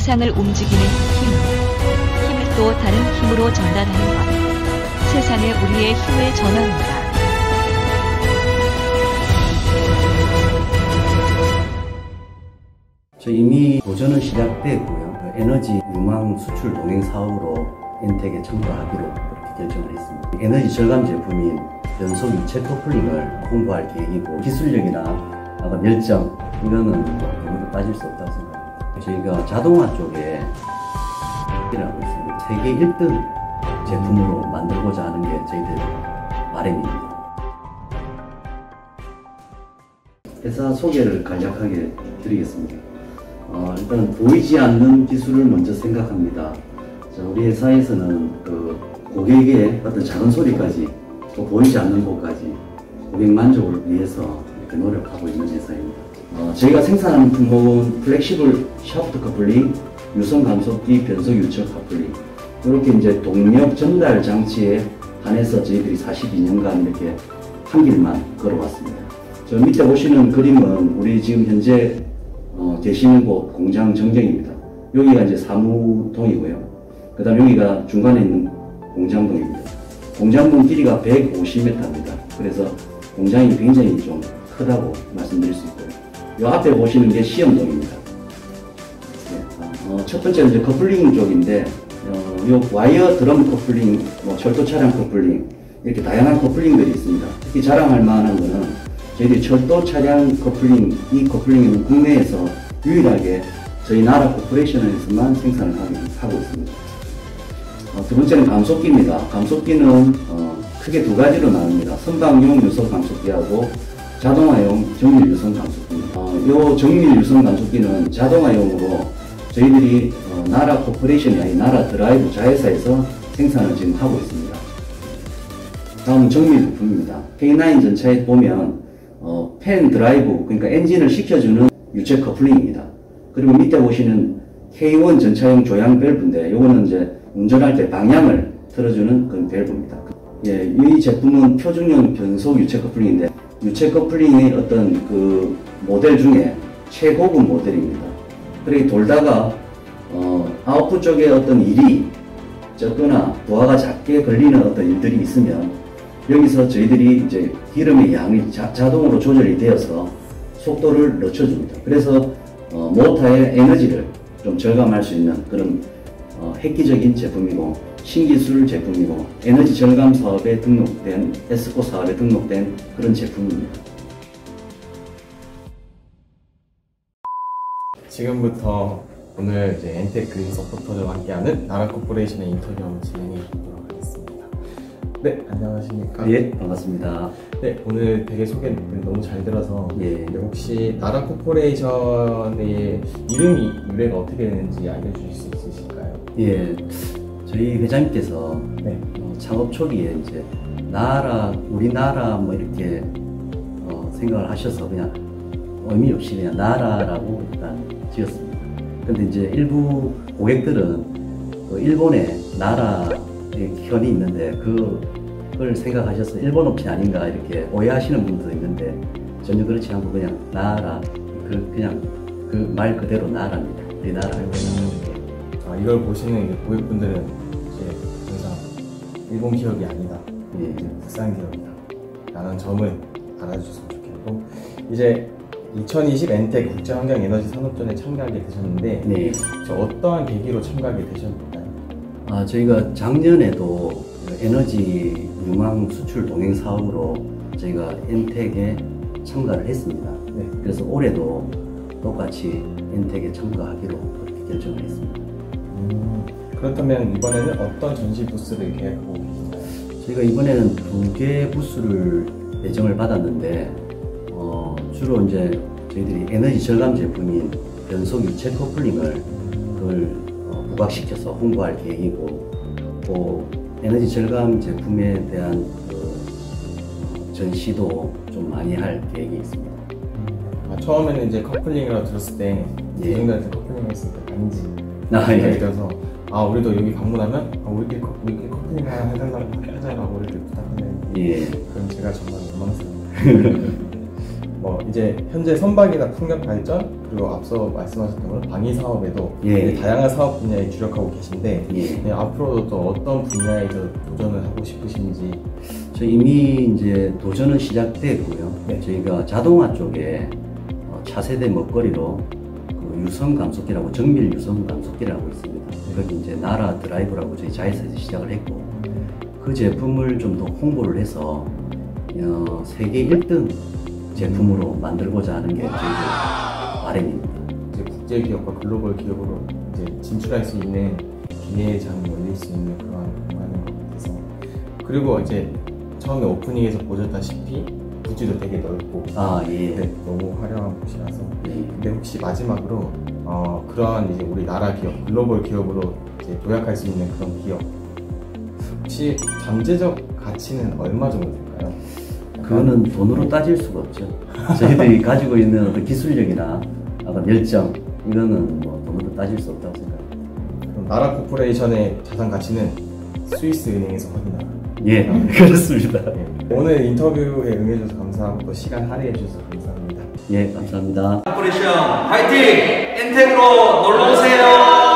세상을 움직이는 힘. 힘을 또 다른 힘으로 전달하는 것. 세상에 우리의 힘을 전합니다. 저 이미 도전은 시작되고요. 그 에너지 유망 수출 동행 사업으로 엔텍에 참가하기로 그렇게 결정을 했습니다. 에너지 절감 제품인 변속 유체 커플링을 홍보할 계획이고 기술력이나 아까 열정 이거는 뭐 빠질 수 없다고 생각합니다. 저희가 자동화 쪽에 일을 하고 있습니다. 세계 1등 제품으로 만들고자 하는 게 저희들 바람입니다. 회사 소개를 간략하게 드리겠습니다. 어, 일단 보이지 않는 기술을 먼저 생각합니다. 자, 우리 회사에서는 그 고객의 어떤 작은 소리까지 또 보이지 않는 곳까지 고객 만족을 위해서 이렇게 노력하고 있는 회사입니다. 어, 저희가 생산하는 품목은 flexible shaft coupling, 유성 감속기, 변속 유체 커플링 이렇게 이제 동력 전달 장치에 한해서 저희들이 42년간 이렇게 한 길만 걸어왔습니다. 저 밑에 보시는 그림은 우리 지금 현재 어, 계시는 곳 공장 전경입니다. 여기가 이제 사무동이고요. 그 다음 여기가 중간에 있는 공장동입니다. 공장동 길이가 150m입니다. 그래서 공장이 굉장히 좀 크다고 말씀드릴 수 있고요. 이 앞에 보시는 게 시험동입니다. 네, 어, 첫 번째는 이제 커플링 쪽인데, 어, 요 와이어 드럼 커플링, 뭐 철도 차량 커플링, 이렇게 다양한 커플링들이 있습니다. 특히 자랑할 만한 거는 저희들이 철도 차량 커플링, 이 커플링은 국내에서 유일하게 저희 나라 코퍼레이션에서만 생산을 하고 있습니다. 어, 두 번째는 감속기입니다. 감속기는 어, 크게 두 가지로 나눕니다. 선박용 유성 감속기하고 자동화용 정밀 유성 감속기입니다. 어, 이 정밀 유성 감속기는 자동화용으로 저희들이 어, 나라 코퍼레이션이 아닌 나라 드라이브 자회사에서 생산을 지금 하고 있습니다. 다음은 정밀 부품입니다. K9 전차에 보면 어, fan drive 그러니까 엔진을 식혀주는 유체 coupling입니다. 그리고 밑에 보시는 K1 전차용 조향 밸브인데 이거는 이제 운전할 때 방향을 틀어주는 그런 밸브입니다. 예, 이 제품은 표준형 변속 유체 coupling인데 유체 coupling의 어떤 그 모델 중에 최고급 모델입니다. 그렇게 돌다가 어, 아웃풋 쪽에 어떤 일이 적거나 부하가 작게 걸리는 어떤 일들이 있으면 여기서 저희들이 이제 기름의 양이 자동으로 조절이 되어서 속도를 늦춰줍니다. 그래서 어, 모터의 에너지를 좀 절감할 수 있는 그런 어, 획기적인 제품이고 신기술 제품이고 에너지 절감 사업에 등록된 ESCO 사업에 등록된 그런 제품입니다. 지금부터 오늘 이제 ENTECH supporters와 함께하는 나라 코퍼레이션의 인터뷰 한번 진행해 보도록 하겠습니다. 네, 안녕하십니까? 예, 반갑습니다. 네, 오늘 되게 소개 너무 잘 들어서 예. 네, 혹시 나라 코퍼레이션의 이름이 유래가 어떻게 되는지 알려주실 수 있으실까요? 예, 저희 회장님께서 네. 어, 창업 초기에 이제 나라, 우리나라 뭐 이렇게 어, 생각을 하셔서 그냥 의미 없이 그냥 나라라고 일단 지었습니다. 근데 이제 일부 고객들은 그 일본에 나라의 현이 있는데 그걸 생각하셔서 일본 업체 아닌가 이렇게 오해하시는 분도 있는데 전혀 그렇지 않고 그냥 나라, 그 그냥 그 말 그대로 나라입니다. 우리나라. 아, 이걸 보시는 이제 고객분들은 이제 더 이상 일본 기업이 아니다. 예. 이제 국산 기업이다. 라는 점을 알아주셨으면 좋겠고 이제 2020 엔텍 국제환경 에너지 산업전에 참가하게 되셨는데 네. 혹시 어떠한 계기로 참가하게 되셨나요? 아, 저희가 작년에도 그 에너지 유망 수출 동행 사업으로 저희가 엔텍에 참가를 했습니다. 네. 그래서 올해도 똑같이 엔텍에 참가하기로 그렇게 결정을 했습니다. 음, 그렇다면 이번에는 어떤 전시 부스를 계획하고 계신가요? 저희가 이번에는 두개 부스를 배정을 받았는데 어, 주로 이제 저희들이 에너지 절감 제품인 변속 유체 커플링을 그걸 어, 부각시켜서 홍보할 계획이고 또 에너지 절감 제품에 대한 그 어, 전시도 좀 많이 할 계획이 있습니다. 아, 처음에는 이제 커플링이라고 들었을 때 예. 대중들한테 커플링 했을 때 아닌지 아, 생각이 예. 들어서 아 우리도 여기 방문하면 아, 우리끼리, 커, 우리끼리 하나 해달라고 하자라고 이렇게 부탁하는 예. 그럼 제가 정말 원망스럽네요 뭐 이제 현재 선박이나 풍력 발전 그리고 앞서 말씀하셨던 것처럼 방위 사업에도 예. 이제 다양한 사업 분야에 주력하고 계신데 예. 네, 앞으로도 또 어떤 분야에서 도전을 하고 싶으신지 저 이미 이제 도전은 시작됐고요. 네. 저희가 자동화 쪽에 어, 차세대 먹거리로 그 유선 감속기라고 정밀 유선 감속기라고 있습니다. 거기 이제 나라 드라이브라고 저희 자회사에서 시작을 했고 그 제품을 좀 더 홍보를 해서 어, 세계 1등 제품으로 만들고자 하는 게 저희들 바람입니다. 이제 국제 기업과 글로벌 기업으로 이제 진출할 수 있는 기회의 장이 열릴 수 있는 그런 많은 것 같아서 그리고 이제 처음에 오프닝에서 보셨다시피 부지도 되게 넓고 아 예. 네, 너무 화려한 곳이라서 네. 근데 혹시 마지막으로 어, 그러한 이제 우리 나라 기업 글로벌 기업으로 이제 도약할 수 있는 그런 기업 혹시 잠재적 가치는 얼마 정도 될까요? 그거는 돈으로 따질 수가 없죠. 저희들이 가지고 있는 어떤 기술력이나 어떤 열정 이거는 뭐 돈으로 따질 수 없다고 생각합니다. 그럼 나라 코퍼레이션의 자산 가치는 스위스 은행에서 확인하라. 예, 그렇습니다. 네. 오늘 인터뷰에 응해주셔서 감사하고 또 시간 할애해주셔서 감사합니다. 예, 감사합니다. 코퍼레이션 화이팅! 엔텍으로 놀러오세요!